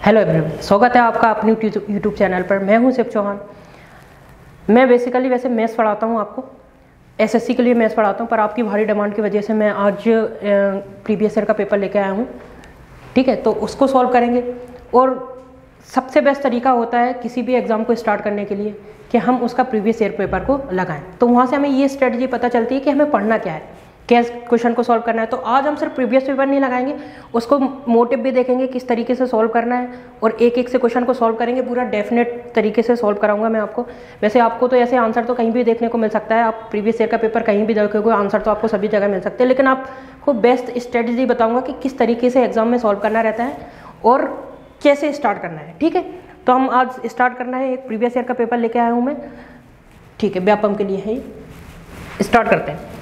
Hello everyone स्वागत है आपका अपनी यूट्यूब चैनल पर। मैं हूँ शिव चौहान। मैं बेसिकली वैसे मैथ्स पढ़ाता हूँ आपको। एसएससी के लिए मैथ्स पढ़ाता हूँ, पर आपकी भारी डिमांड की वजह से मैं आज प्रीवियस ईयर का पेपर लेके आया हूँ। ठीक है तो उसको सॉल्व करेंगे। और सबसे बेस्ट तरीका होता है किसी भी एग्ज़ाम को स्टार्ट करने के लिए कि हम उसका प्रीवियस ईयर पेपर को लगाएँ। तो वहाँ से हमें ये स्ट्रेटजी पता चलती है कि हमें पढ़ना क्या है। कैस क्वेश्चन को सॉल्व करना है। तो आज हम सिर्फ़ प्रीवियस पेपर नहीं लगाएँगे, उसको मोटिव भी देखेंगे किस तरीके से सॉल्व करना है और एक एक से क्वेश्चन को सॉल्व करेंगे, पूरा डेफिनेट तरीके से सॉल्व कराऊँगा मैं आपको। वैसे आपको तो ऐसे आंसर तो कहीं भी देखने को मिल सकता है, आप प्रीवियस ईयर का पेपर कहीं भी देखोगे आंसर तो आपको सभी जगह मिल सकते हैं, लेकिन आपको बेस्ट स्ट्रेटजी बताऊँगा कि किस तरीके से एग्ज़ाम में सॉल्व करना रहता है और कैसे स्टार्ट करना है, ठीक है? तो हम आज स्टार्ट करना है, एक प्रीवियस ईयर का पेपर लेके आया हूँ मैं। ठीक है, व्यापम के लिए है स्टार्ट करते हैं।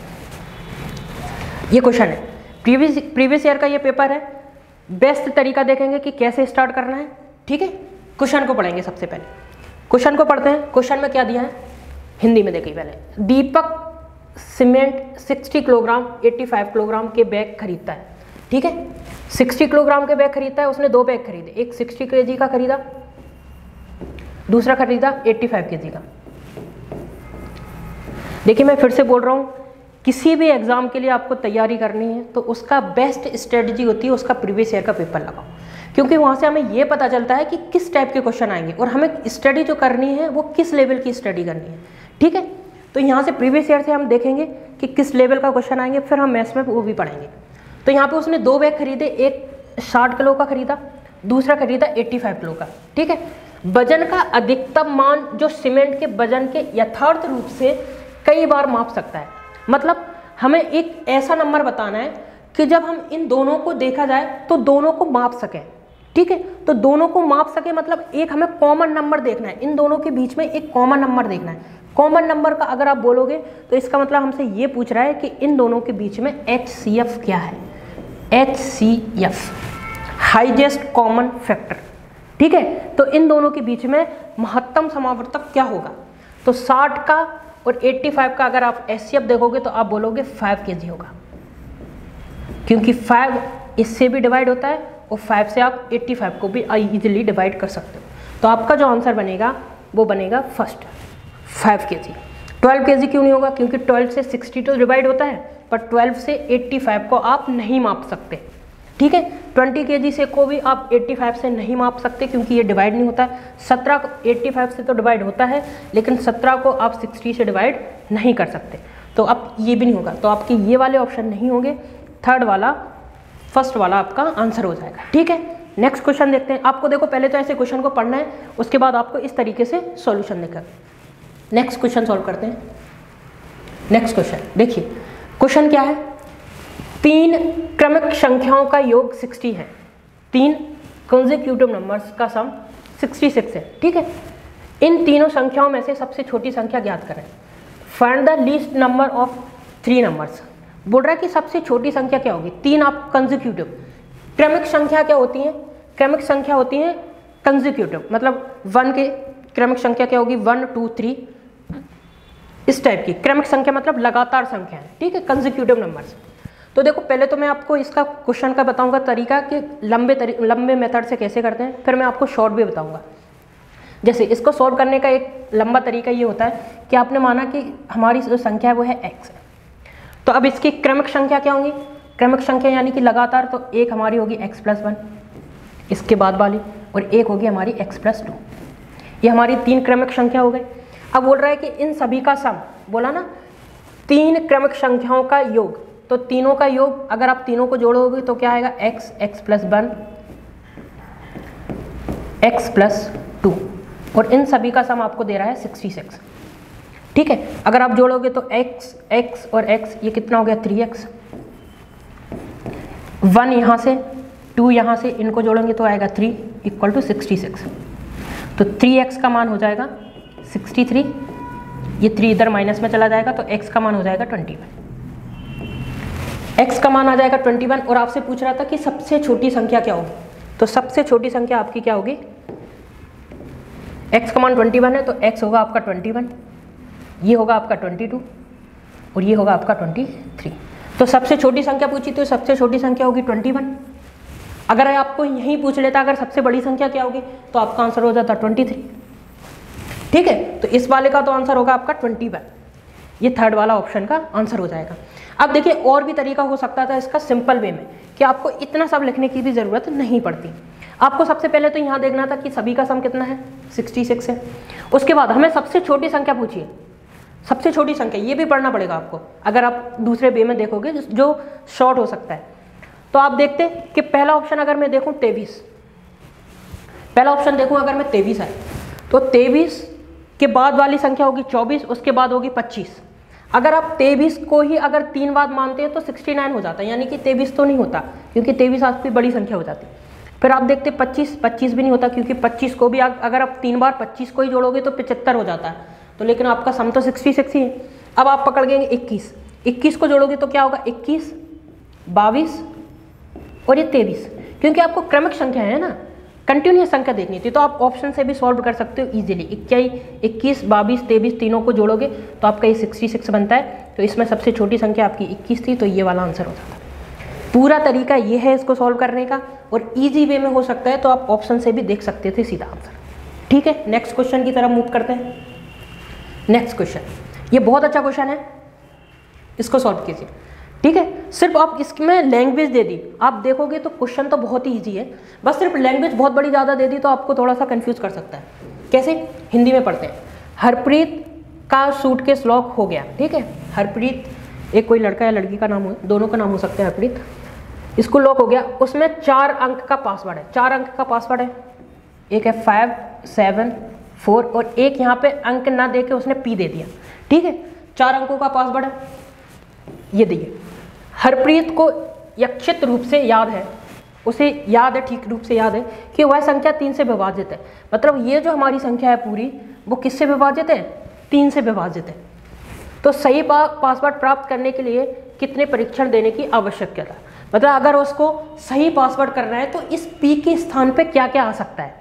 ये क्वेश्चन है। प्रीवियस प्रीवियस ईयर का ये पेपर है। बेस्ट तरीका देखेंगे कि कैसे स्टार्ट करना है। ठीक है? क्वेश्चन को पढ़ेंगे सबसे पहले। क्वेश्चन को पढ़ते हैं। क्वेश्चन में क्या दिया है? हिंदी में देखिए पहले। दीपक सीमेंट 60 किलोग्राम 85 किलोग्राम के बैग खरीदता है। ठीक है? 60 किलोग्राम के बैग खरीदता है। उसने दो बैग खरीदे। एक 60 के का खरीदा। दूसरा खरीदा 85 के का। देखिए मैं फिर से बोल रहा हूँ। किसी भी एग्ज़ाम के लिए आपको तैयारी करनी है तो उसका बेस्ट स्ट्रेटजी होती है, उसका प्रीवियस ईयर का पेपर लगाओ। क्योंकि वहाँ से हमें ये पता चलता है कि किस टाइप के क्वेश्चन आएँगे और हमें स्टडी जो करनी है, वो किस लेवल की स्टडी करनी है। ठीक है? तो यहाँ से प्रीवियस ईयर से हम देखेंगे कि किस लेवल का क्वेश्चन आएँगे, फिर हम मैथ्स में वो भी पढ़ेंगे। तो यहाँ पे उसने दो बैग खरीदे, एक साठ किलो का खरीदा, दूसरा खरीदा एट्टी फाइव किलो का। ठीक है? वज़न का अधिकतम मान जो सीमेंट के वज़न के यथार्थ रूप से कई बार माप सकता है। मतलब हमें एक ऐसा नंबर बताना है कि जब हम इन दोनों को देखा जाए तो दोनों को माप सकें, ठीक है? तो दोनों को माप सके मतलब एक हमें कॉमन नंबर देखना है। इन दोनों के बीच में एक कॉमन नंबर देखना है। कॉमन नंबर का अगर आप बोलोगे तो इसका मतलब हमसे ये पूछ रहा है कि इन दोनों के बीच में एच सी एफ़ क्या है? H C F highest common factor ठीक है? तो इन दोनों के बीच में महत्तम समावर्तक क्या होगा? तो 60 का और 85 का अगर आप एस देखोगे तो आप बोलोगे 5 के होगा। क्योंकि 5 इससे भी डिवाइड होता है और 5 से आप 85 को भी इजीली डिवाइड कर सकते हो। तो आपका जो आंसर बनेगा, वो बनेगा फ़र्स्ट 5 के जी ट्वेल्व के क्यों नहीं होगा? क्योंकि 12 से 60 तो डिवाइड होता है, पर 12 से 85 को आप नहीं माप सकते। ठीक है? 20 के से को भी आप 85 से नहीं माप सकते क्योंकि ये डिवाइड नहीं होता है। 17 85 से तो डिवाइड होता है, लेकिन 17 को आप 60 से डिवाइड नहीं कर सकते। तो अब ये भी नहीं होगा। तो आपके ये वाले ऑप्शन नहीं होंगे। थर्ड वाला फ़र्स्ट वाला आपका आंसर हो जाएगा। ठीक है? नेक्स्ट क्वेश्चन देखते हैं। आपको देखो, पहले तो ऐसे क्वेश्चन को पढ़ना है, उसके बाद आपको इस तरीके से सॉल्यूशन देखा नेक्स्ट क्वेश्चन सॉल्व करते हैं। नेक्स्ट क्वेश्चन देखिए क्वेश्चन क्या है? तीन क्रमिक संख्याओं का योग 60 है। तीन कंजिक्यूटिव नंबर्स का सम 66 है। ठीक है? इन तीनों संख्याओं में से सबसे छोटी संख्या ज्ञात करें। Find the least number of three numbers बोल रहा है कि सबसे छोटी संख्या क्या होगी? तीन आप कंजिक्यूटिव क्रमिक संख्या क्या होती है? क्रमिक संख्या होती है कंजिक्यूटिव मतलब वन के क्रमिक संख्या क्या होगी? वन टू थ्री इस टाइप की। क्रमिक संख्या मतलब लगातार संख्या है। ठीक है? कंजिक्यूटिव नंबर्स तो देखो, पहले तो मैं आपको इसका क्वेश्चन का बताऊँगा तरीका कि लंबे तरी, लंबे मेथड से कैसे करते हैं। फिर मैं आपको शॉर्ट भी बताऊँगा। जैसे इसको सॉल्व करने का एक लंबा तरीका ये होता है कि आपने माना कि हमारी जो संख्या है वो है एक्स तो अब इसकी क्रमिक संख्या क्या होंगी? क्रमिक संख्या यानी कि लगातार तो एक हमारी होगी एक्स प्लस वन इसके बाद वाली, और एक होगी हमारी एक्स प्लस टू ये हमारी तीन क्रमिक संख्या हो गई। अब बोल रहा है कि इन सभी का सम बोला ना, तीन क्रमिक संख्याओं का योग तो तीनों का योग, अगर आप तीनों को जोड़ोगे तो क्या आएगा? X x plus one X plus two और इन सभी का सम आपको दे रहा है 66 ठीक है? अगर आप जोड़ोगे तो x x और x, ये कितना हो गया? 3x वन यहाँ से टू यहाँ से, इनको जोड़ेंगे तो आएगा three equal to sixty six तो थ्री एक्स का मान हो जाएगा सिक्सटी थ्री ये थ्री इधर माइनस में चला जाएगा तो x का मान हो जाएगा ट्वेंटी वन x का मान आ जाएगा ट्वेंटी वन और आपसे पूछ रहा था कि सबसे छोटी संख्या क्या होगी तो सबसे छोटी संख्या आपकी क्या होगी? X का मान ट्वेंटी वन है तो x होगा आपका ट्वेंटी वन ये होगा आपका ट्वेंटी टू और ये होगा आपका ट्वेंटी थ्री तो सबसे छोटी संख्या पूछी तो सबसे छोटी संख्या होगी ट्वेंटी वन अगर आपको यही पूछ लेता, अगर सबसे बड़ी संख्या क्या होगी तो आपका आंसर हो जाता ट्वेंटी थ्री ठीक है? तो इस वाले का तो आंसर होगा आपका ट्वेंटी वन ये थर्ड वाला ऑप्शन का आंसर हो जाएगा। अब देखिए, और भी तरीका हो सकता था इसका सिंपल वे में कि आपको इतना सब लिखने की भी ज़रूरत नहीं पड़ती। आपको सबसे पहले तो यहाँ देखना था कि सभी का सम कितना है? 66 है। उसके बाद हमें सबसे छोटी संख्या पूछिए। सबसे छोटी संख्या, ये भी पढ़ना पड़ेगा आपको। अगर आप दूसरे वे में देखोगे जो शॉर्ट हो सकता है। तो आप देखते कि पहला ऑप्शन अगर मैं देखूँ, तेईस। पहला ऑप्शन देखूँ, अगर मैं तेईस है तो तेईस के बाद वाली संख्या होगी चौबीस, उसके बाद होगी पच्चीस। अगर आप तेईस को ही अगर तीन बार मानते हैं तो 69 हो जाता है। यानी कि तेईस तो नहीं होता, क्योंकि तेईस आपकी बड़ी संख्या हो जाती है। फिर आप देखते 25 25 भी नहीं होता, क्योंकि 25 को भी अगर आप तीन बार 25 को ही जोड़ोगे तो पिचहत्तर हो जाता है। तो लेकिन आपका सम तो सिक्सटी सिक्स ही। है अब आप पकड़ गएँगे इक्कीस। इक्कीस को जोड़ोगे तो क्या होगा? इक्कीस बाईस और ये तेईस। क्योंकि आपको क्रमिक संख्या है ना। कंटिन्यूस संख्या देखनी थी तो आप ऑप्शन से भी सॉल्व कर सकते हो इजीली इक्कीस इक्कीस, बाईस, तेईस तीनों को जोड़ोगे तो आपका ये सिक्सटी सिक्स बनता है। तो इसमें सबसे छोटी संख्या आपकी इक्कीस थी तो ये वाला आंसर हो जाता पूरा तरीका ये है इसको सॉल्व करने का, और ईजी वे में हो सकता है तो आप ऑप्शन से भी देख सकते थे सीधा आंसर ठीक है नेक्स्ट क्वेश्चन की तरफ़ मूव करते हैं। नेक्स्ट क्वेश्चन ये बहुत अच्छा क्वेश्चन है। इसको सॉल्व कीजिए। ठीक है? सिर्फ़ आप इसमें लैंग्वेज दे दी। आप देखोगे तो क्वेश्चन तो बहुत ही ईजी है। बस सिर्फ़ लैंग्वेज बहुत बड़ी ज़्यादा दे दी तो आपको थोड़ा सा कन्फ्यूज़ कर सकता है। कैसे? हिंदी में पढ़ते हैं। हरप्रीत का सूट के लॉक हो गया। ठीक है? हरप्रीत, एक कोई लड़का या लड़की का नाम हो, दोनों का नाम हो सकता है हरप्रीत। इसको लॉक हो गया। उसमें चार अंक का पासवर्ड है। चार अंक का पासवर्ड है। एक है फाइव सेवन फोर और एक यहाँ पे अंक ना दे के उसने पी दे दिया। ठीक है? चार अंकों का पासवर्ड है। ये देखिए। हरप्रीत को यक्षित रूप से याद है। उसे याद है, ठीक रूप से याद है कि वह संख्या तीन से विभाजित है। मतलब ये जो हमारी संख्या है पूरी, वो किससे विभाजित है? तीन से विभाजित है। तो सही पासवर्ड प्राप्त करने के लिए कितने परीक्षण देने की आवश्यकता? मतलब अगर उसको सही पासवर्ड करना है तो इस पी के स्थान पे क्या क्या आ सकता है?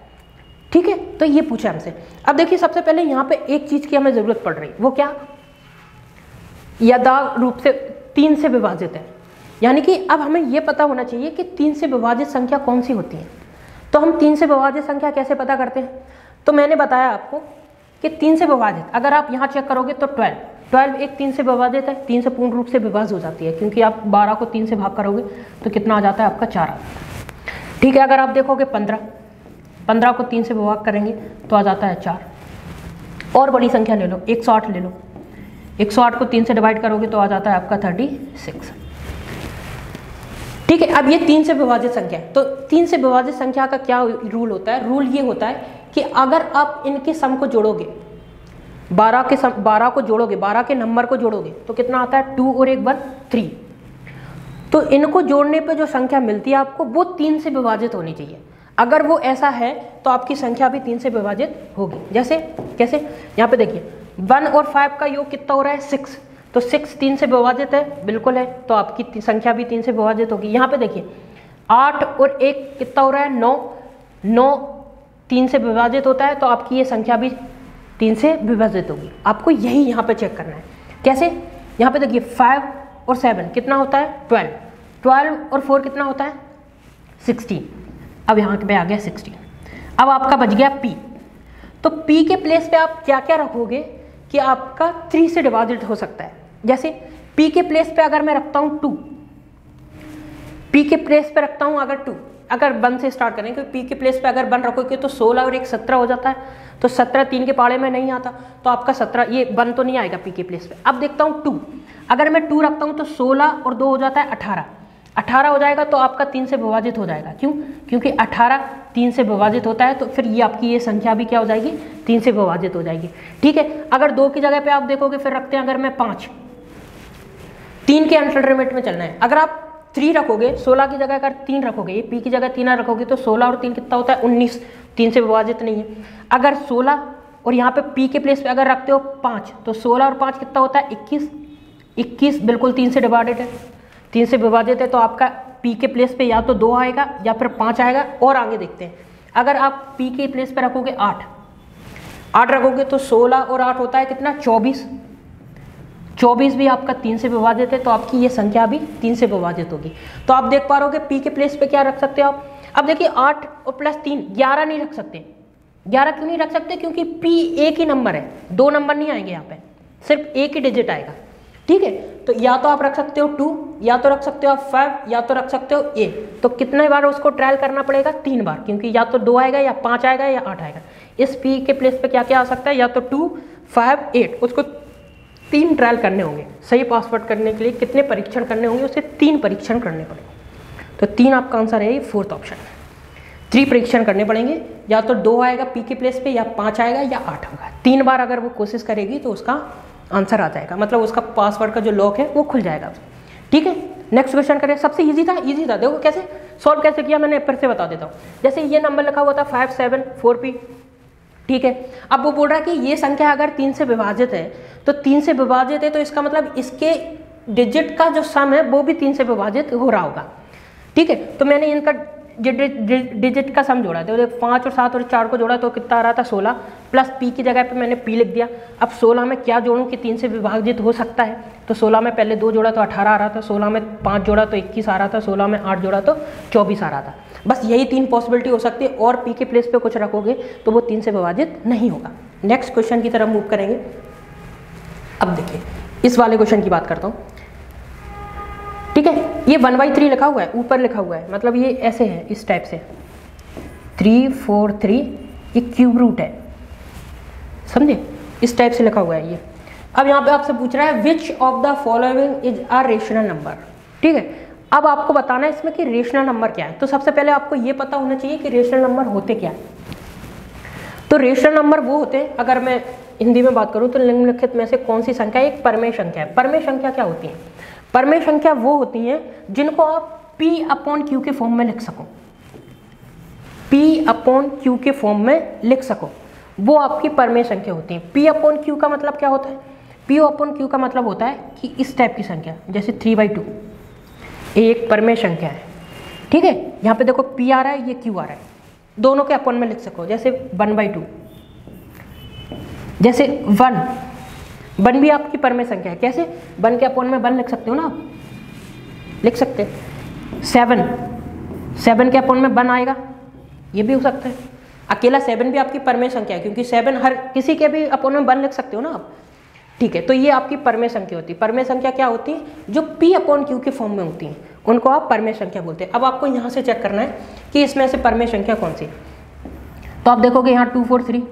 ठीक है? तो ये पूछा हमसे। अब देखिए, सबसे पहले यहाँ पे एक चीज़ की हमें ज़रूरत पड़ रही। वो क्या? यदा रूप से तीन से विभाजित है। यानी कि अब हमें यह पता होना चाहिए कि तीन से विभाजित संख्या कौन सी होती है। तो हम तीन से विभाजित संख्या कैसे पता करते हैं? तो मैंने बताया आपको कि तीन से विभाजित, अगर आप यहाँ चेक करोगे तो ट्वेल्व ट्वेल्व एक तीन से विभाजित है, तीन से पूर्ण रूप से विभाजित हो जाती है, क्योंकि आप बारह को तीन से भाग करोगे तो कितना आ जाता है आपका चार ठीक है, अगर आप देखोगे पंद्रह पंद्रह को तीन से विभाग करेंगे तो आ जाता है चार। और बड़ी संख्या ले लो, एक सौ आठ ले लो। 108 को तीन से डिवाइड करोगे तो आ जाता है आपका 36 ठीक है, अब ये तीन से विभाजित संख्या है। तो तीन से विभाजित संख्या का क्या रूल होता है? रूल ये होता है कि अगर आप इनके सम को जोड़ोगे, बारह के सम बारह को जोड़ोगे, बारह के नंबर को जोड़ोगे तो कितना आता है? टू और एक बार थ्री तो इनको जोड़ने पर जो संख्या मिलती है आपको, वो तीन से विभाजित होनी चाहिए। अगर वो ऐसा है तो आपकी संख्या भी तीन से विभाजित होगी। जैसे, कैसे? यहाँ पे देखिए वन और फाइव का योग कितना हो रहा है? सिक्स। तो सिक्स तीन से विभाजित है, बिल्कुल है तो आपकी संख्या भी तीन से विभाजित होगी। यहाँ पे देखिए, आठ और एक कितना हो रहा है? नौ। नौ तीन से विभाजित होता है तो आपकी ये संख्या भी तीन से विभाजित होगी। आपको यही यहाँ पे चेक करना है। कैसे? यहाँ पे देखिए, फाइव और सेवन कितना होता है? ट्वेल्व। ट्वेल्व और फोर कितना होता है? सिक्सटीन। अब यहाँ पे आ गया सिक्सटीन। अब आपका बच गया पी तो पी के प्लेस पे आप क्या क्या रखोगे? कि आपका थ्री से डिवाइडेड हो सकता है। जैसे पी के प्लेस पे अगर मैं रखता हूँ टू पी के प्लेस पे रखता हूँ अगर टू अगर वन से स्टार्ट करें, क्योंकि पी के प्लेस पे अगर वन रखोगे तो सोलह और एक सत्रह हो जाता है। तो सत्रह तीन के पाड़े में नहीं आता तो आपका सत्रह, ये वन तो नहीं आएगा पी के प्लेस पे। अब देखता हूँ टू अगर मैं टू रखता हूँ तो सोलह और दो हो जाता है अठारह। अठारह हो जाएगा तो आपका तीन से विभाजित हो जाएगा। क्यों? क्योंकि अठारह तीन से विभाजित होता है तो फिर ये आपकी ये संख्या भी क्या हो जाएगी? तीन से विभाजित हो जाएगी। ठीक है? अगर दो की जगह पे आप देखोगे, फिर रखते हैं अगर मैं पाँच। तीन के अल्टरनेट में चलना है। अगर आप थ्री रखोगे, सोलह की जगह अगर तीन रखोगे, ये पी की जगह तीन रखोगे तो सोलह और तीन कितना होता है? उन्नीस। तीन से विभाजित नहीं है। अगर सोलह और यहाँ पे पी के प्लेस पे अगर रखते हो पाँच तो सोलह और पाँच कितना होता है? इक्कीस। इक्कीस बिल्कुल तीन से डिवाइडेड है। तीन से विभाजित है तो आपका पी के प्लेस पे या तो दो आएगा या फिर पाँच आएगा, और आगे देखते हैं। अगर आप पी के प्लेस पे रखोगे आठ आठ रखोगे तो सोलह और आठ होता है कितना? चौबीस। चौबीस भी आपका तीन से विभाजित है तो आपकी ये संख्या भी तीन से विभाजित होगी। तो आप देख पा रहे हो पी के प्लेस पे क्या रख सकते हो आप? अब देखिए, आठ और प्लस तीन, ग्यारह नहीं रख सकते। ग्यारह क्यों नहीं रख सकते? क्योंकि पी एक ही नंबर है। दो नंबर नहीं आएँगे यहाँ पे। सिर्फ़ एक ही डिजिट आएगा। ठीक है? तो या तो आप रख सकते हो टू या तो रख सकते हो आप फाइव या तो रख सकते हो ए तो कितने बार उसको ट्रायल करना पड़ेगा? तीन बार, क्योंकि या तो दो आएगा, या पाँच आएगा, या आठ आएगा। इस पी के प्लेस पे क्या क्या आ सकता है? या तो टू फाइव एट उसको तीन ट्रायल करने होंगे। सही पासवर्ड करने के लिए कितने परीक्षण करने होंगे? उसे तीन परीक्षण करने पड़ेंगे। तो तीन आपका आंसर है फोर्थ ऑप्शन थ्री परीक्षण करने पड़ेंगे। या तो दो आएगा पी के प्लेस पे, या पाँच आएगा, या आठ होगा। तीन बार अगर वो कोशिश करेगी तो उसका आंसर आ जाएगा। मतलब उसका पासवर्ड का जो लॉक है, वो खुल जाएगा। ठीक है? नेक्स्ट क्वेश्चन करें। सबसे इजी था इजी था। देखो कैसे सॉल्व कैसे किया मैंने, फिर से बता देता हूँ। जैसे ये नंबर लिखा हुआ था फाइव सेवन फोर पी ठीक है? अब वो बोल रहा है कि ये संख्या अगर तीन से विभाजित है तो तीन से विभाजित है तो इसका मतलब इसके डिजिट का जो सम है, वो भी तीन से विभाजित हो रहा होगा। ठीक है? तो मैंने इनका डिजिट का सम जोड़ा तो पाँच और सात और चार को जोड़ा तो कितना आ रहा था? सोलह। प्लस पी की जगह पे मैंने पी लिख दिया। अब सोलह में क्या जोड़ूं कि तीन से विभाजित हो सकता है? तो सोलह में पहले दो जोड़ा तो अठारह आ रहा था, सोलह में पाँच जोड़ा तो इक्कीस आ रहा था, सोलह में आठ जोड़ा तो चौबीस आ रहा था। बस यही तीन पॉसिबिलिटी हो सकती है, और पी के प्लेस पर कुछ रखोगे तो वो तीन से विभाजित नहीं होगा। नेक्स्ट क्वेश्चन की तरफ़ मूव करेंगे। अब देखिए, इस वाले क्वेश्चन की बात करता हूँ। ठीक है? ये वन बाई थ्री लिखा हुआ है, ऊपर लिखा हुआ है। मतलब ये ऐसे है, इस टाइप से। थ्री फोर थ्री ये क्यूब रूट है। समझे? इस टाइप से लिखा हुआ है ये। अब यहाँ पे आपसे पूछ रहा है which of the following is a rational number ठीक है? अब आपको बताना है इसमें कि रेशनल नंबर क्या है। तो सबसे पहले आपको ये पता होना चाहिए कि रेशनल नंबर होते क्या है। तो रेशनल नंबर वो होते हैं, अगर मैं हिंदी में बात करूँ तो निम्नलिखित में से कौन सी संख्या, एक परमेय संख्या है। परमेय संख्या क्या होती है? परमेय संख्या वो होती है जिनको आप P अपॉन क्यू के फॉर्म में लिख सको। P अपॉन क्यू के फॉर्म में लिख सको। वो आपकी परमेय संख्या होती है। P अपॉन क्यू का मतलब क्या होता है? P अपॉन क्यू का मतलब होता है कि इस टाइप की संख्या, जैसे थ्री बाई टू एक परमेय संख्या है। ठीक है? यहाँ पे देखो पी आ रहा है, ये क्यू आ रहा है। दोनों के अपन में लिख सको, जैसे वन बाई टू जैसे वन वन भी आपकी परमे संख्या है। कैसे? वन के अपन में वन लिख सकते हो ना आप? लिख सकते सेवन सेवन के अपन में वन आएगा। ये भी हो सकता है। अकेला सेवन भी आपकी परमे संख्या है, क्योंकि सेवन हर किसी के भी अपन में वन लिख सकते हो ना आप। ठीक है तो ये आपकी परमे संख्या होती है। परमे संख्या क्या होती है? जो पी अपॉन क्यू के फॉर्म में होती है, उनको आप परमे संख्या बोलते हैं। अब आपको यहाँ से चेक करना है कि इसमें से परमे संख्या कौन सी तो आप देखोगे यहाँ टू फोर थ्री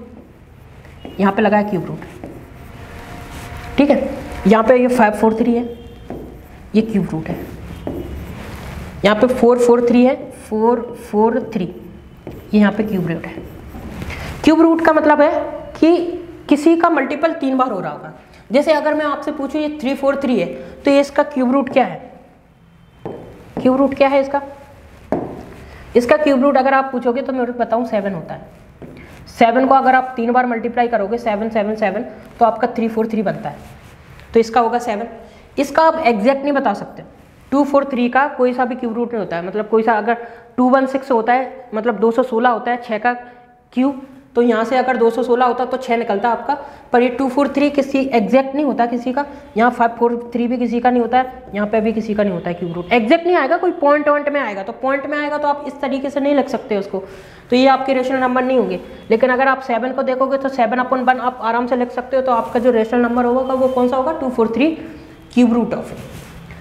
यहाँ पे लगा है क्यूब रूट ठीक है? यहाँ पे ये फाइव फोर थ्री है। ये क्यूब रूट है। यहाँ पे फोर फोर थ्री है। फोर फोर थ्री ये यहाँ पे क्यूब रूट है। क्यूब रूट का मतलब है कि किसी का मल्टीपल तीन बार हो रहा होगा। जैसे अगर मैं आपसे पूछूँ, ये थ्री फोर थ्री है तो ये इसका क्यूब रूट क्या है? क्यूब रूट क्या है इसका? इसका क्यूब रूट अगर आप पूछोगे तो मैं बताऊँ सेवन होता है। सेवन को अगर आप तीन बार मल्टीप्लाई करोगे सेवन सेवन सेवन तो आपका थ्री फोर थ्री बनता है। तो इसका होगा सेवन इसका आप एग्जैक्ट नहीं बता सकते। टू फोर थ्री का कोई सा भी क्यूब रूट नहीं होता है। मतलब कोई सा अगर टू वन सिक्स होता है मतलब दो सौ सोलह होता है छः का क्यूब तो यहाँ से अगर 216 होता तो छः निकलता आपका, पर ये 243 किसी एग्जैक्ट नहीं होता किसी का, यहाँ 543 भी किसी का नहीं होता है, यहाँ पे भी किसी का नहीं होता है क्यूब रूट एग्जैक्ट नहीं आएगा, कोई पॉइंट वॉइंट में आएगा तो पॉइंट में आएगा तो आप इस तरीके से नहीं लग सकते उसको तो ये आपके रेशनल नंबर नहीं होंगे. लेकिन अगर आप सेवन को देखोगे तो सेवन अपन वन आप आराम से लिख सकते हो तो आपका जो रेशनल नंबर होगा, वो कौन सा होगा? टू क्यूब रूट ऑफ़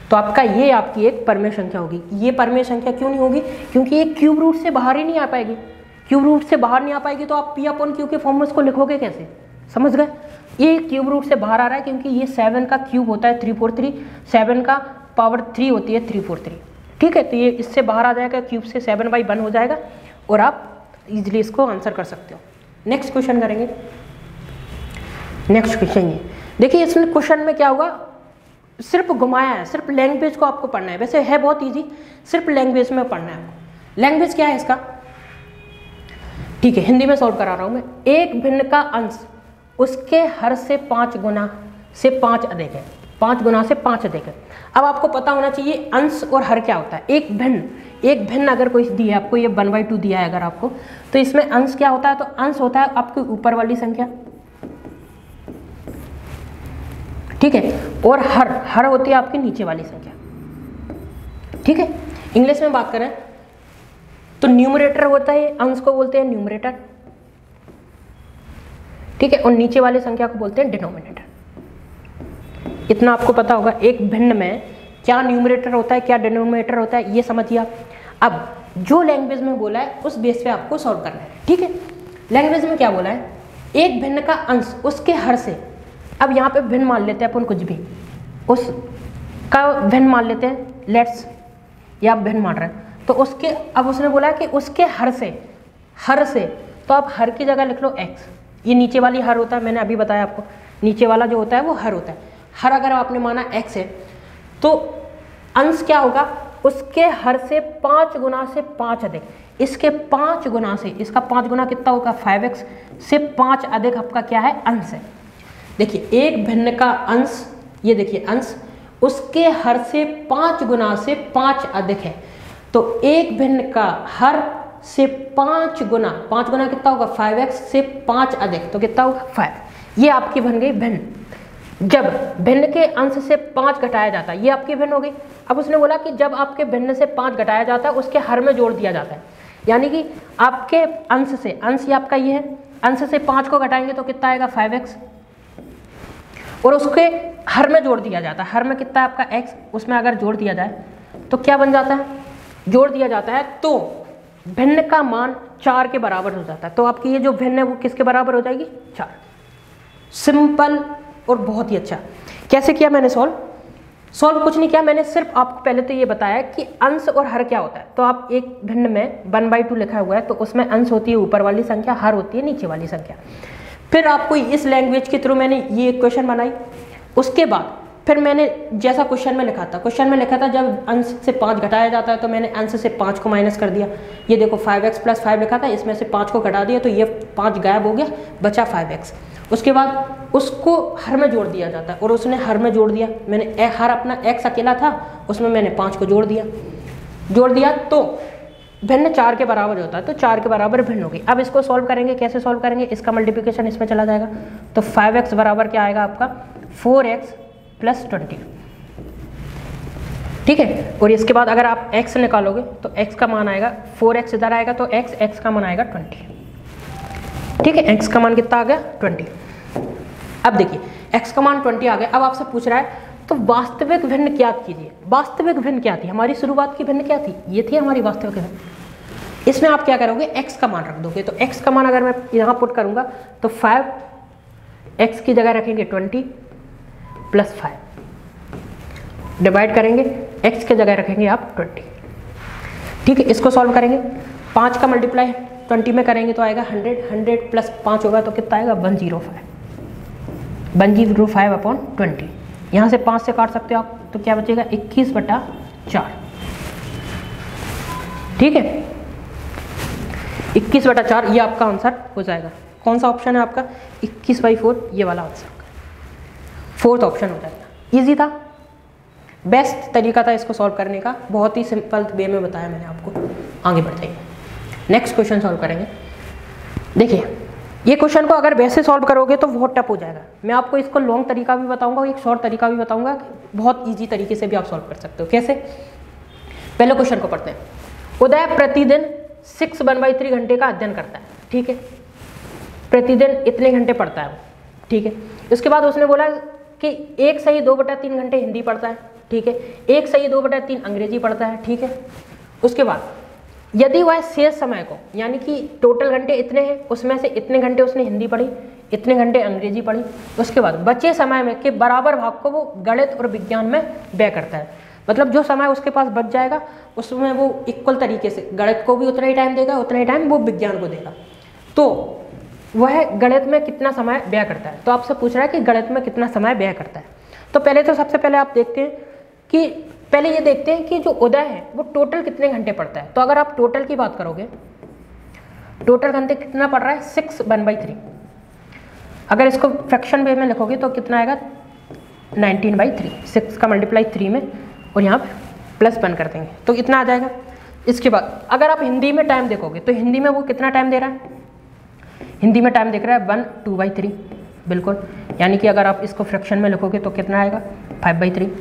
तो आपका ये आपकी एक परमेय संख्या होगी. ये परमेय संख्या क्यों नहीं होगी? क्योंकि ये क्यूब रूट से बाहर ही नहीं आ पाएगी. क्यूब रूट से बाहर नहीं आ पाएगी तो आप पी अपन क्यू के फॉर्म को लिखोगे कैसे? समझ गए? ये क्यूब रूट से बाहर आ रहा है क्योंकि ये सेवन का क्यूब होता है थ्री फोर थ्री सेवन का पावर थ्री होती है थ्री फोर थ्री ठीक है? तो ये इससे बाहर आ जाएगा क्यूब से सेवन बाई वन हो जाएगा और आप इजिली इसको आंसर कर सकते हो। नेक्स्ट क्वेश्चन करेंगे। नेक्स्ट क्वेश्चन ये। देखिए, इसमें क्वेश्चन में क्या होगा सिर्फ़ घुमाया है, सिर्फ़ लैंग्वेज को आपको पढ़ना है। वैसे है बहुत ईजी सिर्फ़ लैंग्वेज में पढ़ना है आपको। लैंग्वेज क्या है इसका? ठीक है, हिंदी में सॉल्व करा रहा हूँ मैं। एक भिन्न का अंश, उसके हर से पाँच गुना से पाँच अधिक है। पाँच गुना से पाँच अधिक है। अब आपको पता होना चाहिए, अंश और हर क्या होता है। एक भिन्न एक भिन्न अगर कोई दिया आपको ये वन बाई टू दिया है अगर आपको तो इसमें अंश क्या होता है? तो अंश होता है आपके ऊपर वाली संख्या। ठीक है? और हर हर होती है आपकी नीचे वाली संख्या। ठीक है? इंग्लिश में बात करें तो न्यूमरेटर होता है, अंश को बोलते हैं न्यूमरेटर ठीक है, और नीचे वाले संख्या को बोलते हैं डिनोमिनेटर इतना आपको पता होगा, एक भिन्न में क्या न्यूमरेटर होता है, क्या डिनोमिनेटर होता है, ये समझिए आप। अब, जो लैंग्वेज में बोला है, उस बेस पे आपको सॉल्व करना है, ठीक है? लैंग्वेज में क्या बोला है? एक भिन्न का अंश, उसके हर से। अब यहाँ पे भिन्न मान लेते हैं अपन कुछ भी। उस का भिन्न मान लेते हैं लेट्स या आप भिन्न मान रहे हैं। तो उसके, अब उसने बोला कि उसके हर से हर से तो आप हर की जगह लिख लो एक्स ये नीचे वाली हर होता है, मैंने अभी बताया आपको। नीचे वाला जो होता है, वो हर होता है। हर अगर आपने माना एक्स है तो अंश क्या होगा? उसके हर से पाँच गुना से पाँच अधिक। इसके पाँच गुना से, इसका पाँच गुना कितना होगा? फाइव एक्स से पाँच अधिक आपका क्या है? अंश है। देखिए, एक भिन्न का अंश, ये देखिए, अंश, उसके हर से पाँच गुना से पाँच अधिक है। तो एक भिन्न का हर से पाँच गुना पाँच गुना कितना होगा? फाइव एक्स से पाँच अधिक तो कितना होगा? फाइव ये आपकी बन गई भिन्न। जब भिन्न के अंश से पाँच घटाया जाता है, ये आपकी भिन्न हो गई। अब उसने बोला कि जब आपके भिन्न से पाँच घटाया जाता है, उसके हर में जोड़ दिया जाता है। यानी कि आपके अंश से, अंश आपका ये है, अंश से पाँच को घटाएँगे तो कितना आएगा? फाइव एक्स और उसके हर में जोड़ दिया जाता है। हर में कितना आपका एक्स उसमें अगर जोड़ दिया जाए तो क्या बन जाता है? जोड़ दिया जाता है तो भिन्न का मान चार के बराबर हो जाता है। तो आपकी ये जो भिन्न है, वो किसके बराबर हो जाएगी? चार। सिंपल और बहुत ही अच्छा। कैसे किया मैंने सॉल्व? सॉल्व कुछ नहीं किया, मैंने सिर्फ़ आपको पहले तो ये बताया कि अंश और हर क्या होता है। तो आप एक भिन्न में वन बाई टू लिखा हुआ है तो उसमें अंश होती है, ऊपर वाली संख्या, हर होती है, नीचे वाली संख्या। फिर आपको इस लैंग्वेज के थ्रू मैंने ये क्वेश्चन बनाई। उसके बाद फिर मैंने जैसा क्वेश्चन में लिखा था। क्वेश्चन में लिखा था जब अंश से पाँच घटाया जाता है तो मैंने अंश से पाँच को माइनस कर दिया। ये देखो फाइव एक्स प्लस फाइव लिखा था इसमें से पाँच को घटा दिया तो ये पाँच गायब हो गया बचा फाइव एक्स उसके बाद उसको हर में जोड़ दिया जाता है और उसने हर में जोड़ दिया। मैंने ए, हर अपना एक्स अकेला था उसमें मैंने पाँच को जोड़ दिया। जोड़ दिया तो भिन्न चार के बराबर होता है तो चार के बराबर भिन्न होगी अब इसको सॉल्व करेंगे कैसे सॉल्व करेंगे? इसका मल्टीप्लिकेशन इसमें चला जाएगा। तो फाइव एक्स बराबर क्या आएगा आपका? Four x plus twenty. ठीक है? और इसके बाद अगर आप x निकालोगे तो x का मान आएगा 4x इधर आएगा तो x x का मान आएगा 20 ठीक है? X का मान कितना आ गया? 20 अब देखिए, x का मान 20 आ गया। अब आपसे पूछ रहा है तो वास्तविक भिन्न क्या कीजिए? वास्तविक भिन्न क्या थी? हमारी शुरुआत की भिन्न क्या थी? ये थी हमारी वास्तविक भिन्न। इसमें आप क्या करोगे? X का मान रख दोगे। तो x का मान अगर मैं यहाँ पुट करूँगा तो 5 x की जगह रखेंगे 20 प्लस फाइव। डिवाइड करेंगे x के जगह रखेंगे आप 20 ठीक है, इसको सॉल्व करेंगे। पाँच का मल्टीप्लाई ट्वेंटी में करेंगे तो आएगा हंड्रेड। हंड्रेड प्लस पाँच होगा तो कितना आएगा? One zero five. One zero five upon twenty. यहाँ से पाँच से काट सकते हो आप तो क्या बचेगा? इक्कीस बटा चार। ठीक है? इक्कीस बटा चार, ये आपका आंसर हो जाएगा। कौन सा ऑप्शन है आपका? इक्कीस बाई फोर, ये वाला आंसर। फोर्थ ऑप्शन हो। जाएगा ईजी था। बेस्ट तरीका था इसको सॉल्व करने का। बहुत ही सिंपल वे में बताया मैंने आपको। आगे बढ़ जाइए नेक्स्ट क्वेश्चन सॉल्व करेंगे। देखिए, ये क्वेश्चन को अगर वैसे सॉल्व करोगे तो बहुत टफ हो जाएगा। मैं आपको इसको लॉन्ग तरीका भी बताऊँगा और एक शॉर्ट तरीका भी बताऊँगा। बहुत ईजी तरीके से भी आप सॉल्व कर सकते हो। कैसे? पहले क्वेश्चन को पढ़ते हैं। उदय प्रतिदिन सिक्स वन बाई थ्री घंटे का अध्ययन करता है। ठीक है? प्रतिदिन इतने घंटे पढ़ता है वो। ठीक है? उसके बाद उसने बोला कि एक सही दो बटा तीन घंटे हिंदी पढ़ता है, ठीक है? एक सही दो बटा तीन अंग्रेज़ी पढ़ता है, ठीक है? उसके बाद, यदि वह शेष समय को, यानी कि टोटल घंटे इतने हैं, उसमें से इतने घंटे उसने हिंदी पढ़ी, इतने घंटे अंग्रेज़ी पढ़ी, उसके बाद बचे समय में के बराबर भाग को वो गणित और विज्ञान में व्यय करता है। मतलब जो समय उसके पास बच जाएगा, उसमें वो इक्वल तरीके से, गणित को भी उतना ही टाइम देगा, उतना ही टाइम वो विज्ञान को देगा। तो वह गणित में कितना समय व्यय करता है? तो आपसे पूछ रहा है कि गणित में कितना समय व्यय करता है। तो पहले तो सबसे पहले आप देखते हैं कि पहले ये देखते हैं कि जो उदय है, वो टोटल कितने घंटे पड़ता है? तो अगर आप टोटल की बात करोगे टोटल घंटे कितना पड़ रहा है? सिक्स वन बाई थ्री अगर इसको फ्रैक्शन वे में लिखोगे तो कितना आएगा? नाइनटीन बाई थ्री सिक्स का मल्टीप्लाई थ्री में और यहाँ पर प्लस वन कर देंगे। तो इतना आ जाएगा। इसके बाद, अगर आप हिंदी में टाइम देखोगे तो हिंदी में वो कितना टाइम दे रहा है? हिंदी में टाइम देख रहा है वन टू बाई थ्री बिल्कुल। यानी कि अगर आप इसको फ्रैक्शन में लिखोगे तो कितना आएगा? फाइव बाई थ्री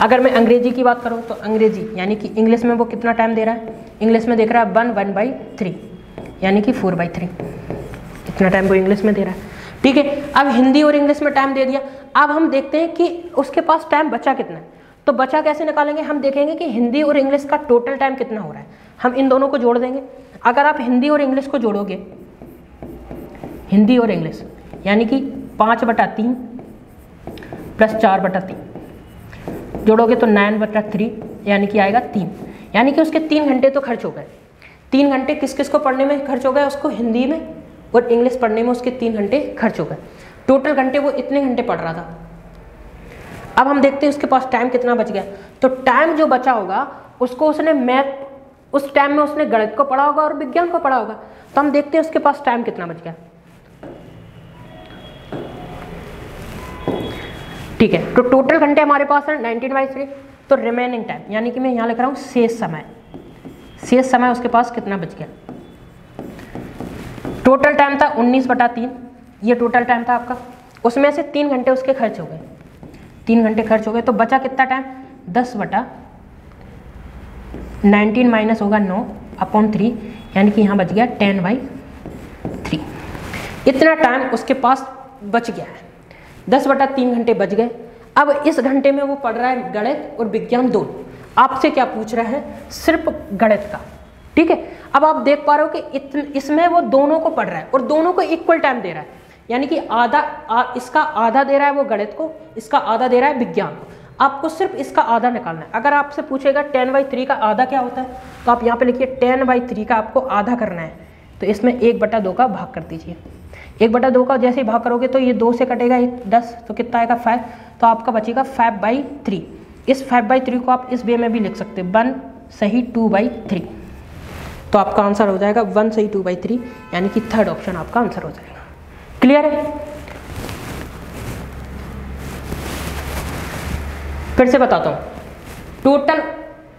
अगर मैं अंग्रेज़ी की बात करूँ तो अंग्रेज़ी, यानी कि इंग्लिश में वो कितना टाइम दे रहा है? इंग्लिश में देख रहा है वन वन बाई थ्री यानी कि फोर बाई थ्री इतना टाइम वो इंग्लिश में दे रहा है? ठीक है, अब हिंदी और इंग्लिश में टाइम दे दिया। अब हम देखते हैं कि उसके पास टाइम बचा कितना है। तो बचा कैसे निकालेंगे? हम देखेंगे कि हिंदी और इंग्लिश का टोटल टाइम कितना हो रहा है। हम इन दोनों को जोड़ देंगे। अगर आप हिंदी और इंग्लिश को जोड़ोगे हिंदी और इंग्लिश, यानी कि पाँच बटा तीन प्लस चार बटा तीन। जोड़ोगे तो नाइन बटा थ्री, यानी कि आएगा तीन। यानी कि उसके तीन घंटे तो खर्च हो गए। तीन घंटे किस किस को पढ़ने में खर्च हो गए? उसको हिंदी में और इंग्लिश पढ़ने में उसके तीन घंटे खर्च हो गए। टोटल घंटे वो इतने घंटे पढ़ रहा था। अब हम देखते हैं उसके पास टाइम कितना बच गया। तो टाइम जो बचा होगा, उसको उसने मैथ, उस टाइम में उसने गणित को पढ़ा होगा और विज्ञान को पढ़ा होगा। तो हम देखते हैं उसके पास टाइम कितना बच गया। ठीक है तो टोटल घंटे हमारे पास है नाइनटीन बाई थ्री तो रिमेनिंग टाइम यानी कि मैं यहाँ लिख रहा हूँ शेष समय। शेष समय उसके पास कितना बच गया? टोटल टाइम था उन्नीस बटा तीन, ये टोटल टाइम था आपका। उसमें से तीन घंटे उसके खर्च हो गए। तीन घंटे खर्च हो गए तो बचा कितना टाइम दस बटा नाइनटीन माइनस होगा नौ अपॉन थ्री यानी कि यहाँ बच गया टेन बाई थ्री इतना टाइम उसके पास बच गया है। दस बटा तीन घंटे बच गए। अब इस घंटे में वो पढ़ रहा है गणित और विज्ञान दोनों। आपसे क्या पूछ रहा है? सिर्फ़ गणित का। ठीक है? अब आप देख पा रहे हो कि इसमें वो दोनों को पढ़ रहा है और दोनों को इक्वल टाइम दे रहा है। यानी कि आधा आ, इसका आधा दे रहा है वो गणित को इसका आधा दे रहा है विज्ञान को। आपको सिर्फ़ इसका आधा निकालना है। अगर आपसे पूछेगा टेन बाई थ्री का आधा क्या होता है तो आप यहाँ पे लिखिए टेन बाई थ्री का आपको आधा करना है। तो इसमें एक बटा दो का भाग कर दीजिए। एक बटा दो का जैसे ही भाग करोगे तो ये दो से कटेगा एक, दस तो कितना आएगा फाइव तो आपका बचेगा फाइव बाई थ्री इस फाइव बाई थ्री को आप इस वे में भी लिख सकते हैं। वन सही टू बाई थ्री तो आपका आंसर हो जाएगा वन सही टू बाई थ्री यानी कि थर्ड ऑप्शन आपका आंसर हो जाएगा। क्लियर है? फिर से बताता हूँ। टोटल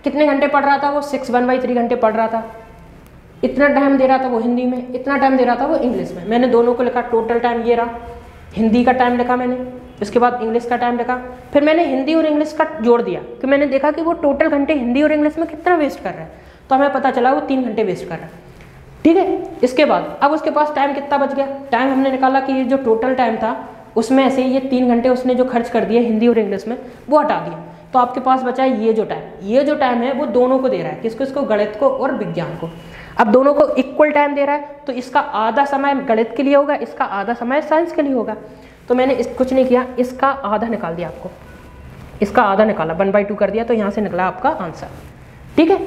कितने घंटे पढ़ रहा था वो? सिक्स वन बाई थ्री घंटे पढ़ रहा था। इतना टाइम दे रहा था वो हिंदी में, इतना टाइम दे रहा था वो इंग्लिश में। मैंने दोनों को लिखा टोटल टाइम ये रहा। हिंदी का टाइम लिखा मैंने, उसके बाद इंग्लिश का टाइम लिखा। फिर मैंने हिंदी और इंग्लिश का जोड़ दिया कि मैंने देखा कि वो टोटल घंटे हिंदी और इंग्लिश में कितना वेस्ट कर रहा है। तो हमें पता चला वो तीन घंटे वेस्ट कर रहा है। ठीक है? इसके बाद, अब उसके पास टाइम कितना बच गया? टाइम हमने निकाला कि ये जो टोटल टाइम था, उसमें से ये तीन घंटे उसने जो खर्च कर दिए हिंदी और इंग्लिश में, वो हटा दिया। तो आपके पास बचा है ये जो टाइम ये जो टाइम है, वो दोनों को दे रहा है। किसको? इसको गणित को और विज्ञान को। अब दोनों को इक्वल टाइम दे रहा है तो इसका आधा समय गणित के लिए होगा, इसका आधा समय साइंस के लिए होगा। तो मैंने इस, कुछ नहीं किया, इसका आधा निकाल दिया आपको। इसका आधा निकाला वन बाई टू कर दिया तो यहाँ से निकला आपका आंसर ठीक है?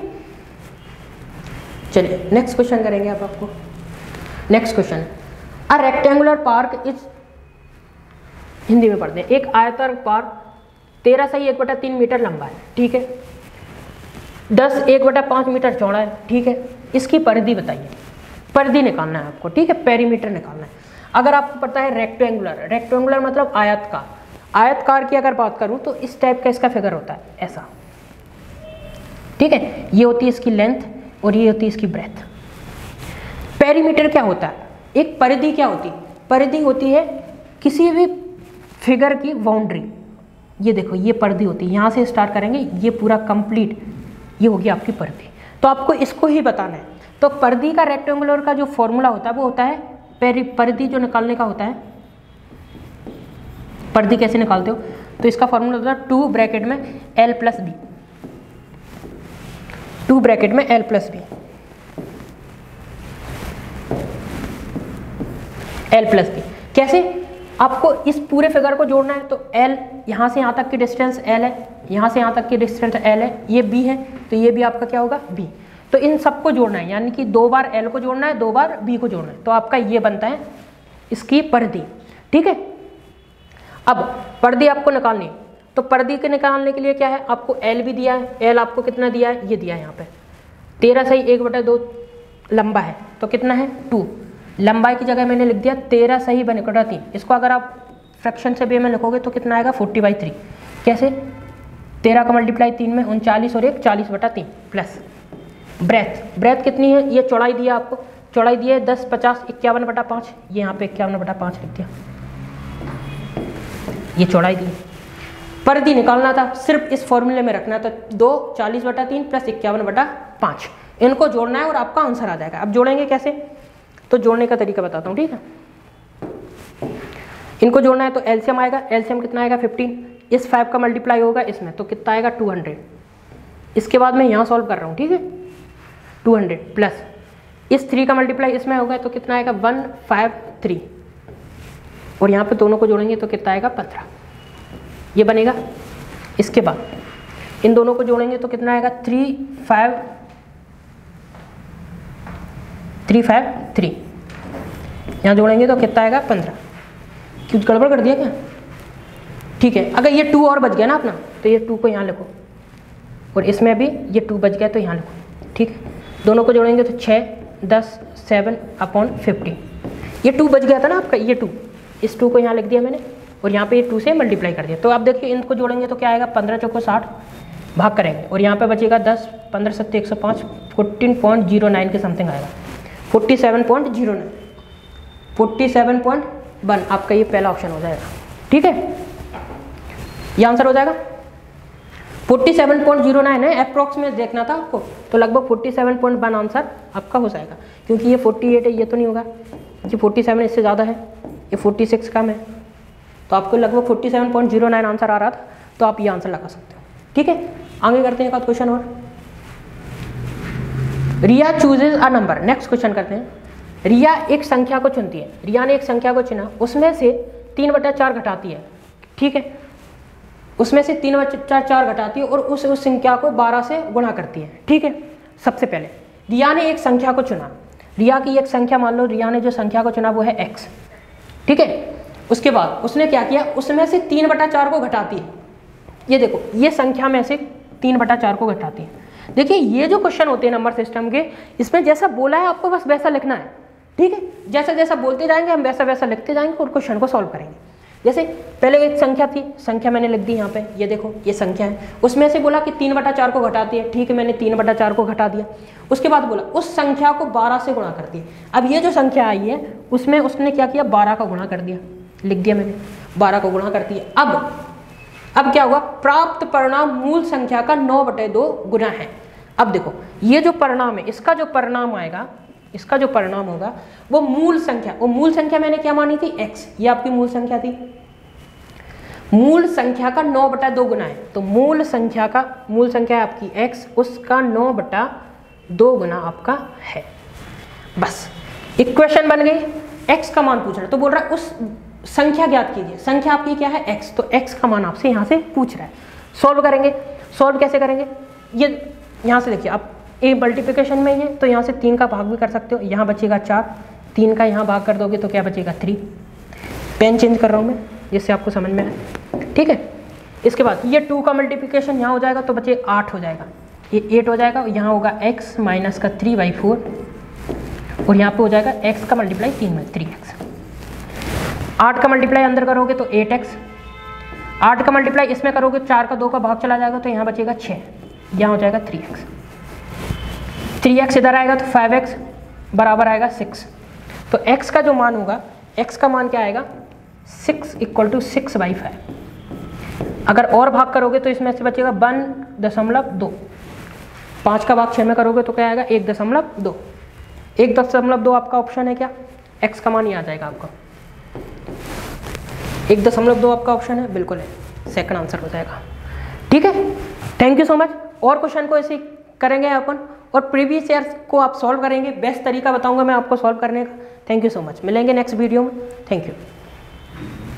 चलिए नेक्स्ट क्वेश्चन करेंगे आप आपको। Next question a rectangular park is Hindi में पढ़ते हैं, एक आयतर पार्क तेरह सही एक बटा तीन मीटर लंबा है, ठीक है? दस एक बटा पाँच मीटर चौड़ा है, ठीक है? इसकी परिधि बताइए। परिधि निकालना है आपको, ठीक है? पेरीमीटर निकालना है। अगर आपको पता है रेक्टेंगुलर रेक्टेंगुलर मतलब आयतकार। आयतकार की अगर बात करूँ तो इस टाइप का इसका फिगर होता है, ऐसा। ठीक है? ये होती है इसकी लेंथ और ये होती है इसकी ब्रेथ पेरीमीटर क्या होता है? एक परिधि क्या होती है? परिधि होती है किसी भी फिगर की बाउंड्री ये देखो, ये परिधि होती है, यहाँ से स्टार्ट करेंगे, ये पूरा कंप्लीट ये होगी आपकी परिधि तो आपको इसको ही बताना है। तो पर्दी का रेक्टेंगुलर का जो फॉर्मूला होता है, वो होता है परिधि जो निकालने का होता है। परिधि कैसे निकालते हो? तो इसका फॉर्मूला होता है टू ब्रैकेट में L plus B two bracket में L plus B L plus B कैसे? आपको इस पूरे फिगर को जोड़ना है तो एल यहाँ से यहाँ तक की डिस्टेंस एल है, यहाँ से यहाँ तक की डिस्टेंस एल है, ये बी है तो ये भी आपका क्या होगा? बी तो इन सबको जोड़ना है, यानी कि दो बार एल को जोड़ना है, दो बार बी को जोड़ना है तो आपका ये बनता है इसकी परिधि, ठीक है? अब परिधि आपको निकालनी तो पर्दी के निकालने के लिए क्या है? आपको एल भी दिया है एल आपको कितना दिया है? ये दिया है यहाँ पर तेरह सही एक बटा दो लंबा है तो कितना है? टू लंबाई की जगह मैंने लिख दिया, तेरह सही बने कटा तीन इसको अगर आप फ्रैक्शन से बे में लिखोगे तो कितना आएगा? फोर्टी बाई थ्री कैसे? तेरह का मल्टीप्लाई तीन में उनचालीस और एक, चालीस बटा तीन प्लस ब्रेथ ब्रेथ कितनी है? ये चौड़ाई दिया आपको। चौड़ाई दिया है दस, पचास, इक्यावन बटा पाँच। ये यहाँ पे इक्यावन बटा पाँच लिख दिया। ये चौड़ाई दी परिधि निकालना था। सिर्फ़ इस फॉर्मूले में रखना था दो, चालीस बटा तीन प्लस इक्यावन बटा पाँच। इनको जोड़ना है और आपका आंसर आ जाएगा। अब जोड़ेंगे कैसे? तो जोड़ने का तरीका बताता हूँ, ठीक है? इनको जोड़ना है तो एलसीएम आएगा। एलसीएम कितना आएगा? फिफ्टीन। इस फाइव का मल्टीप्लाई होगा इसमें तो कितना आएगा? Two hundred. इसके बाद मैं यहाँ सॉल्व कर रहा हूँ, ठीक है? Two hundred plus. इस थ्री का मल्टीप्लाई इसमें होगा तो कितना आएगा? One five three. और यहाँ पे दोनों को जोड़ेंगे तो कितना आएगा? पंद्रह। ये बनेगा। इसके बाद इन दोनों को जोड़ेंगे तो कितना आएगा? Three five three five three यहाँ जोड़ेंगे तो कितना आएगा? पंद्रह। कुछ गड़बड़ कर दिया क्या? ठीक है, अगर ये टू और बच गया ना अपना तो ये टू को यहाँ लिखो। और इसमें भी ये टू बच गया तो यहाँ लिखो। ठीक है? दोनों को जोड़ेंगे तो छः, दस सेवन अपॉन फिफ्टी ये टू बच गया था ना आपका, ये टू इस टू को यहाँ लिख दिया मैंने, और यहाँ पे ये टू से मल्टीप्लाई कर दिया। तो आप देखिए, इनको जोड़ेंगे तो क्या आएगा? पंद्रह चौको साठ भाग करेंगे। और यहाँ पे बचेगा दस, पंद्रह सत्तर एक सौ पाँच फोर्टीन पॉइंट ज़ीरो नाइन के समथिंग आएगा। Forty seven point zero nine. Forty seven point one, आपका ये पहला ऑप्शन हो जाएगा। ठीक है? ये आंसर हो जाएगा? Forty seven point zero nine है अप्रॉक्स में देखना था आपको। तो लगभग forty seven point one answer आपका हो जाएगा। क्योंकि ये फोर्टी एट है, ये तो नहीं होगा। ये फोर्टी सेवन इससे ज़्यादा है, ये फोर्टी सिक्स कम है। तो आपको लगभग forty seven point zero nine answer आ रहा था तो आप ये आंसर लगा सकते हो। ठीक है? आगे करते हैं एक क्वेश्चन और। Riya chooses a number next question करते हैं. रिया एक संख्या को चुनती है. रिया ने एक संख्या को चुना. उसमें से तीन बटा चार घटाती है. ठीक है? उसमें से तीन बटा चार घटाती है और उस उस संख्या को बारह से गुणा करती है. ठीक है? सबसे पहले, रिया ने एक संख्या को चुना. रिया की एक संख्या मान लो. रिया ने जो संख्या को चुना वो है एक्स ठीक है? उसके बाद उसने क्या किया? उसमें से तीन बटा चार को घटाती है. ये देखो, ये संख्या में से तीन बटा चार को घटाती है. देखिए, ये जो क्वेश्चन होते हैं नंबर सिस्टम के, इसमें जैसा बोला है आपको बस वैसा लिखना है, ठीक है? जैसा जैसा बोलते जाएँगे, हम वैसा वैसा लिखते जाएँगे और क्वेश्चन को सॉल्व करेंगे। जैसे पहले एक संख्या थी, संख्या मैंने लिख दी यहाँ पे, ये देखो, ये संख्या है। उसमें से बोला कि तीन बटा चार को घटाती है ठीक है, मैंने तीन बटा चार को घटा दिया। उसके बाद बोला, उस संख्या को बारह से गुणा कर दिया। अब ये जो संख्या आई है, उसमें उसने क्या किया? बारह का गुणा कर दिया, लिख दिया मैंने, बारह को गुणा कर दिया। अब अब क्या हुआ? प्राप्त परिणाम मूल संख्या का नौ बटे दो गुना है। अब देखो, ये जो परिणाम है, इसका जो परिणाम आएगा, इसका जो परिणाम होगा, वो मूल संख्या, वो मूल संख्या मैंने क्या मानी थी? X ये आपकी मूल संख्या थी। मूल संख्या का नौ बटा दो गुना है तो मूल संख्या का, मूल संख्या है आपकी x, उसका नौ बटा दो गुना आपका है। बस इक्वेशन बन गई। X का मान पूछ रहा है तो बोल रहा है, उस संख्या ज्ञात कीजिए। संख्या आपकी क्या है? X तो x का मान आपसे यहाँ से पूछ रहा है। सॉल्व करेंगे। सॉल्व कैसे करेंगे? ये यहाँ से देखिए आप ए मल्टीप्लिकेशन में ही है तो यहाँ से तीन का भाग भी कर सकते हो। यहाँ बचेगा चार। तीन का यहाँ भाग कर दोगे तो क्या बचेगा? थ्री पेन चेंज कर रहा हूँ मैं, जिससे आपको समझ में आए। ठीक है? इसके बाद ये टू का मल्टीप्लिकेशन यहाँ हो जाएगा तो बचे आठ हो जाएगा। ये एट हो जाएगा यहाँ होगा एक्स माइनस का थ्री बाई फोर और यहाँ पे हो जाएगा एक्स का मल्टीप्लाई तीन बाई थ्री एक्स आठ का मल्टीप्लाई अंदर करोगे तो एट एक्स आठ का मल्टीप्लाई इसमें करोगे, चार का दो का भाग चला जाएगा तो यहाँ बचेगा छः यहाँ हो जाएगा थ्री एक्स थ्री एक्स इधर आएगा तो फाइव एक्स बराबर आएगा सिक्स तो एक्स का जो मान होगा एक्स का मान क्या आएगा? Six equal to six by five अगर और भाग करोगे तो इसमें से बचेगा वन दशमलव दो। पाँच का भाग छः में करोगे तो क्या आएगा? एक दशमलव दो। एक दशमलव दो आपका ऑप्शन है क्या? एक्स का मान ही आ जाएगा आपका। एक दशमलव दो आपका ऑप्शन है। बिल्कुल है। सेकंड आंसर हो जाएगा। ठीक है? थैंक यू सो मच और क्वेश्चन को ऐसे करेंगे अपन। और प्रीवियस ईयर को आप सॉल्व करेंगे। बेस्ट तरीका बताऊँगा मैं आपको सॉल्व करने का। थैंक यू सो मच मिलेंगे नेक्स्ट वीडियो में। Thank you